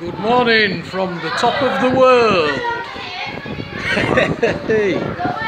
Good morning from the top of the world.